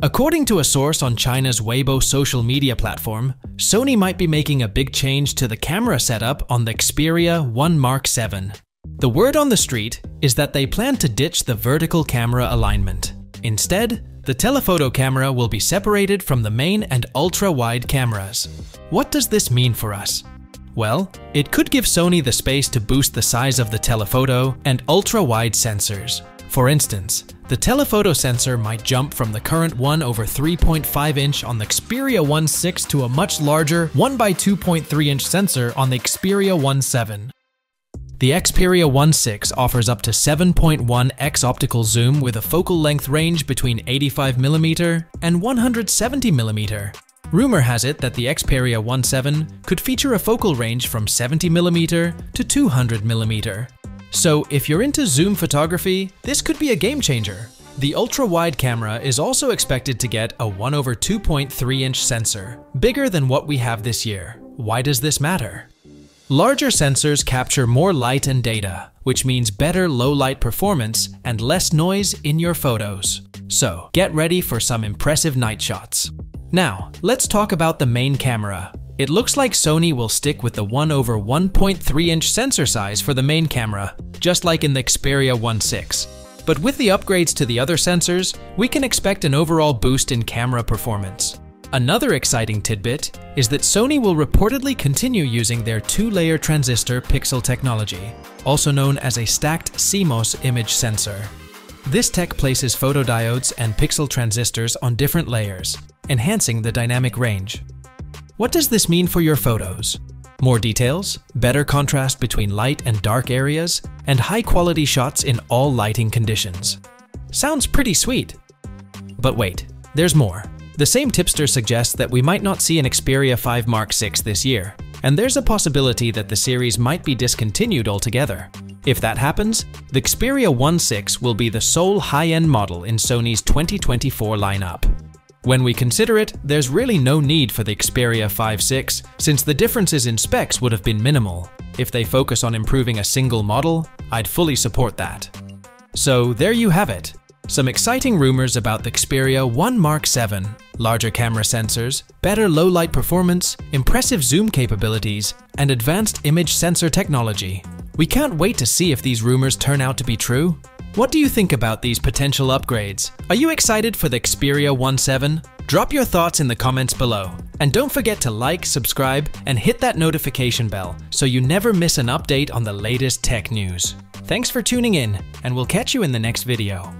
According to a source on China's Weibo social media platform, Sony might be making a big change to the camera setup on the Xperia 1 Mark 7. The word on the street is that they plan to ditch the vertical camera alignment. Instead, the telephoto camera will be separated from the main and ultra-wide cameras. What does this mean for us? Well, it could give Sony the space to boost the size of the telephoto and ultra-wide sensors. For instance, the telephoto sensor might jump from the current 1 over 3.5 inch on the Xperia 1.6 to a much larger 1 by 2.3 inch sensor on the Xperia 1.7. The Xperia 1.6 offers up to 7.1 x optical zoom with a focal length range between 85mm and 170mm. Rumor has it that the Xperia 1.7 could feature a focal range from 70mm to 200mm. So if you're into zoom photography, this could be a game changer. The ultra-wide camera is also expected to get a 1 over 2.3 inch sensor, bigger than what we have this year. Why does this matter? Larger sensors capture more light and data, which means better low light performance and less noise in your photos. So, get ready for some impressive night shots. Now, let's talk about the main camera. It looks like Sony will stick with the 1 over 1.3 inch sensor size for the main camera, just like in the Xperia 1.6. But with the upgrades to the other sensors, we can expect an overall boost in camera performance. Another exciting tidbit is that Sony will reportedly continue using their two-layer transistor pixel technology, also known as a stacked CMOS image sensor. This tech places photodiodes and pixel transistors on different layers, enhancing the dynamic range. What does this mean for your photos? More details, better contrast between light and dark areas, and high-quality shots in all lighting conditions. Sounds pretty sweet. But wait, there's more. The same tipster suggests that we might not see an Xperia 5 Mark 6 this year, and there's a possibility that the series might be discontinued altogether. If that happens, the Xperia 1.6 will be the sole high-end model in Sony's 2024 lineup. When we consider it, there's really no need for the Xperia 5.6 since the differences in specs would have been minimal. If they focus on improving a single model, I'd fully support that. So there you have it. Some exciting rumors about the Xperia 1 Mark 7, larger camera sensors, better low-light performance, impressive zoom capabilities, and advanced image sensor technology. We can't wait to see if these rumors turn out to be true. What do you think about these potential upgrades? Are you excited for the Xperia 1.7? Drop your thoughts in the comments below. And don't forget to like, subscribe, and hit that notification bell so you never miss an update on the latest tech news. Thanks for tuning in, and we'll catch you in the next video.